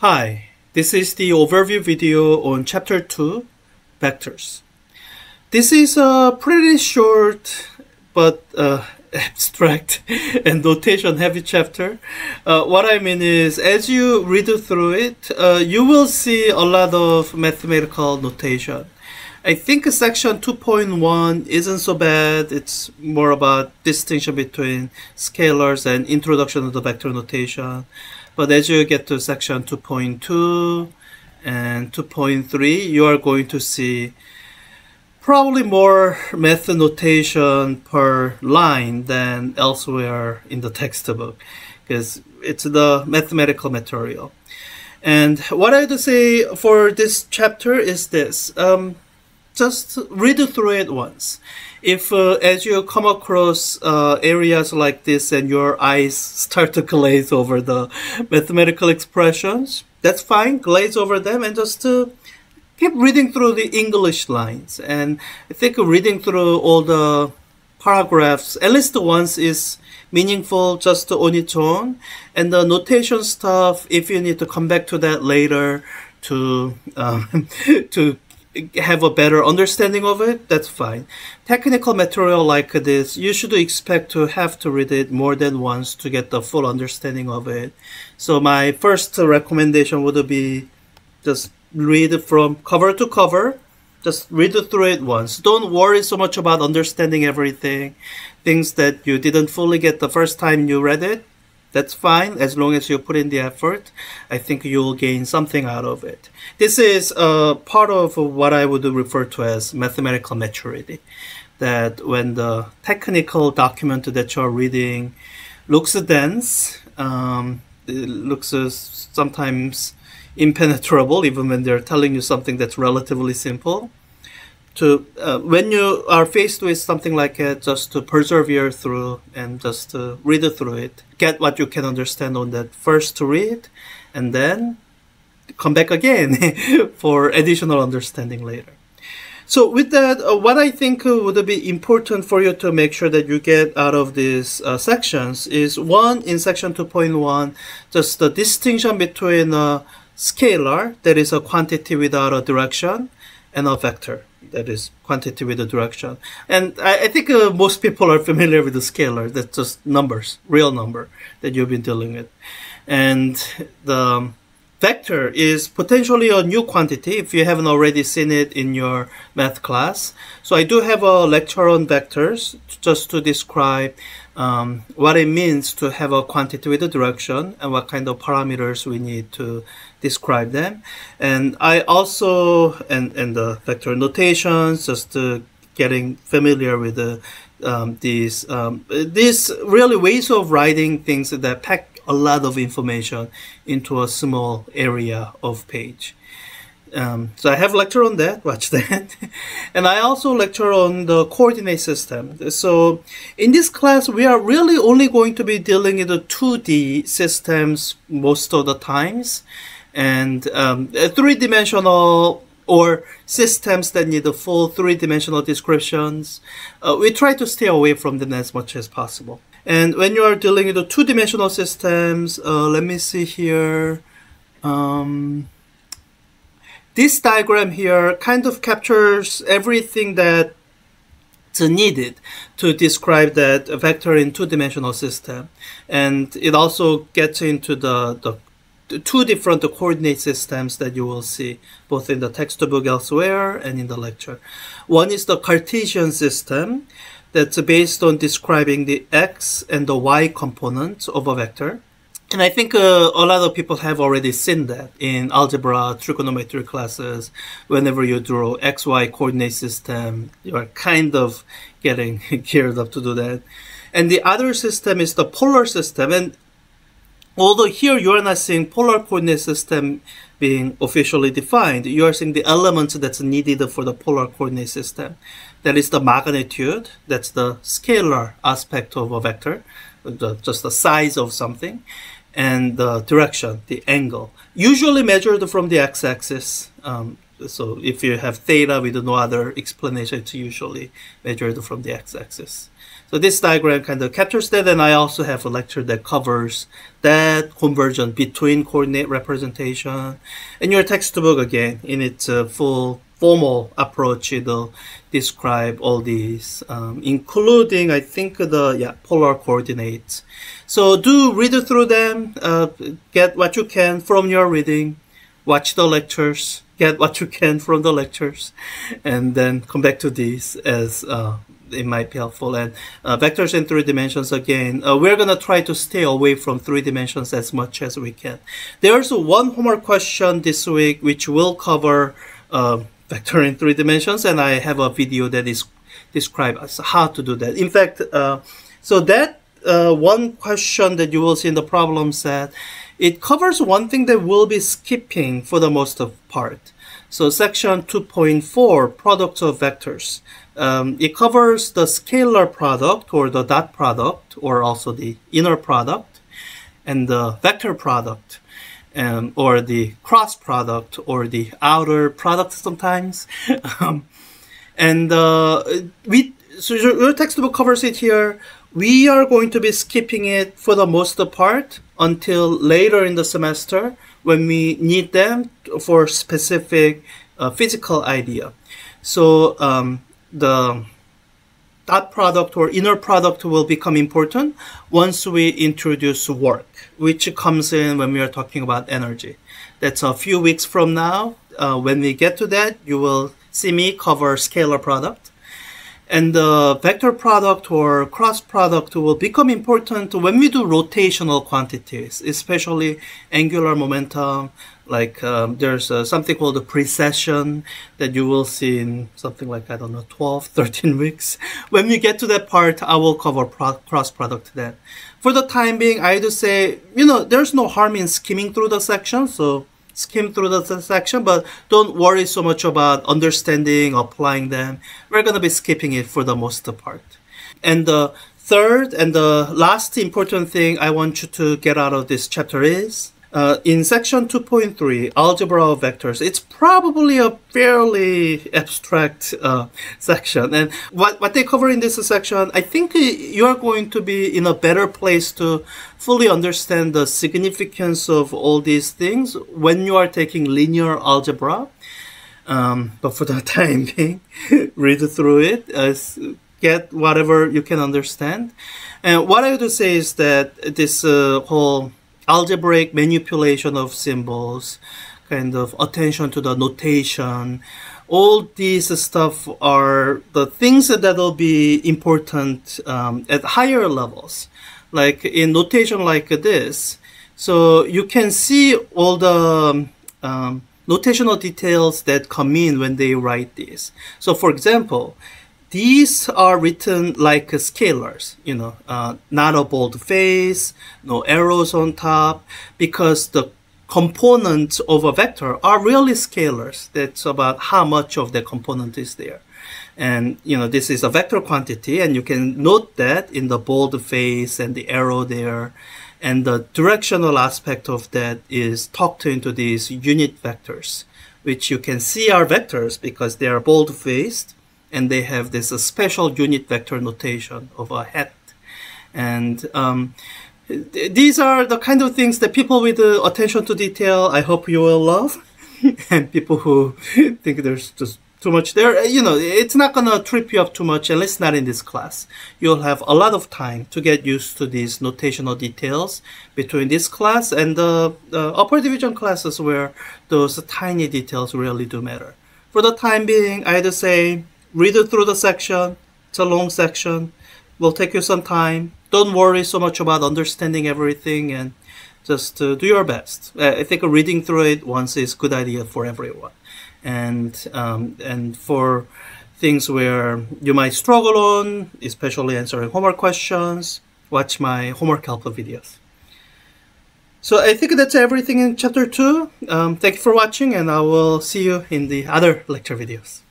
Hi, this is the overview video on chapter 2, vectors. This is a pretty short but uh, abstract and notation heavy chapter. Uh, what I mean is, as you read through it, uh, you will see a lot of mathematical notation. I think section 2.1 isn't so bad. It's more about distinction between scalars and introduction to the vector notation. But as you get to section 2.2 and 2.3, you are going to see probably more method notation per line than elsewhere in the textbook because it's the mathematical material. And what I would say for this chapter is this. Um, just read through it once if uh, as you come across uh, areas like this and your eyes start to glaze over the mathematical expressions, that's fine. Glaze over them and just uh, keep reading through the English lines. And I think reading through all the paragraphs, at least once, is meaningful just on its own. And the notation stuff, if you need to come back to that later to um, to have a better understanding of it, that's fine. Technical material like this, you should expect to have to read it more than once to get the full understanding of it. So my first recommendation would be just read from cover to cover. Just read through it once. Don't worry so much about understanding everything. Things that you didn't fully get the first time you read it, that's fine as long as you put in the effort. I think you'll gain something out of it. This is uh, part of what I would refer to as mathematical maturity. That when the technical document that you're reading looks dense, um, it looks uh, sometimes impenetrable, even when they're telling you something that's relatively simple to uh, when you are faced with something like it, just to persevere through and just to read through it, get what you can understand on that first to read, and then come back again for additional understanding later. So with that, uh, what I think uh, would be important for you to make sure that you get out of these uh, sections is one in section 2.1, just the distinction between a scalar, that is a quantity without a direction, and a vector that is quantity with a direction. And I, I think uh, most people are familiar with the scalar. That's just numbers, real number that you've been dealing with. And the vector is potentially a new quantity if you haven't already seen it in your math class. So I do have a lecture on vectors just to describe um, what it means to have a quantity with a direction and what kind of parameters we need to describe them. And I also, and, and the vector notations, just uh, getting familiar with the, um, these, um, these really ways of writing things that pack a lot of information into a small area of page. Um, so I have lecture on that, watch that. and I also lecture on the coordinate system. So in this class, we are really only going to be dealing with the 2D systems most of the times. And um, three-dimensional or systems that need a full three-dimensional descriptions, uh, we try to stay away from them as much as possible. And when you are dealing with the two-dimensional systems, uh, let me see here. Um, this diagram here kind of captures everything that's needed to describe that vector in two-dimensional system. And it also gets into the, the, the two different coordinate systems that you will see both in the textbook elsewhere and in the lecture. One is the Cartesian system that's based on describing the x and the y components of a vector. And I think uh, a lot of people have already seen that in algebra, trigonometry classes. Whenever you draw XY coordinate system, you are kind of getting geared up to do that. And the other system is the polar system. And although here you are not seeing polar coordinate system being officially defined, you are seeing the elements that's needed for the polar coordinate system. That is the magnitude, that's the scalar aspect of a vector, the, just the size of something and the direction, the angle, usually measured from the x-axis. Um, so if you have theta with no other explanation, it's usually measured from the x-axis. So this diagram kind of captures that, and I also have a lecture that covers that conversion between coordinate representation. And your textbook, again, in its uh, full formal approach, it'll describe all these, um, including, I think, the yeah, polar coordinates. So do read through them, uh, get what you can from your reading, watch the lectures, get what you can from the lectures, and then come back to these as uh, it might be helpful. And uh, vectors in three dimensions again, uh, we're gonna try to stay away from three dimensions as much as we can. There's one homework question this week which will cover uh, vector in three dimensions, and I have a video that is described as how to do that. In fact, uh, so that uh, one question that you will see in the problem set, it covers one thing that we'll be skipping for the most of part. So section 2.4, product of vectors. Um, it covers the scalar product or the dot product or also the inner product and the vector product um, or the cross product or the outer product sometimes. um, and uh, we so your textbook covers it here. We are going to be skipping it for the most part until later in the semester when we need them for specific uh, physical idea. So um, the dot product or inner product will become important once we introduce work, which comes in when we are talking about energy. That's a few weeks from now. Uh, when we get to that, you will see me cover scalar product. And the vector product or cross product will become important when we do rotational quantities, especially angular momentum, like um, there's uh, something called a precession that you will see in something like i don't know 12 13 weeks. When we get to that part i will cover pro- cross product then for the time being i do say you know there's no harm in skimming through the section so skim through the section but don't worry so much about understanding applying them. We're going to be skipping it for the most part. And the third and the last important thing i want you to get out of this chapter is uh, in section 2.3, algebra of vectors, it's probably a fairly abstract uh, section. And what, what they cover in this section, I think you are going to be in a better place to fully understand the significance of all these things when you are taking linear algebra. Um, but for the time being, read through it, uh, get whatever you can understand. And what I would say is that this uh, whole algebraic manipulation of symbols, kind of attention to the notation. All these stuff are the things that will be important um, at higher levels, like in notation like this. So you can see all the um, notational details that come in when they write this. So for example, these are written like scalars, you know, uh, not a bold face, no arrows on top, because the components of a vector are really scalars. That's about how much of the component is there. And, you know, this is a vector quantity, and you can note that in the bold face and the arrow there. And the directional aspect of that is tucked into these unit vectors, which you can see are vectors because they are bold faced and they have this special unit vector notation of a hat. And um, these are the kind of things that people with uh, attention to detail, I hope you will love. and people who think there's just too much there, uh, you know, it's not gonna trip you up too much, at least not in this class. You'll have a lot of time to get used to these notational details between this class and the, the upper division classes where those tiny details really do matter. For the time being, I'd say read it through the section. It's a long section. Will take you some time. Don't worry so much about understanding everything and just uh, do your best. Uh, I think reading through it once is good idea for everyone. And um, and for things where you might struggle on, especially answering homework questions, watch my homework help videos. So I think that's everything in chapter 2. Um, thank you for watching and I will see you in the other lecture videos.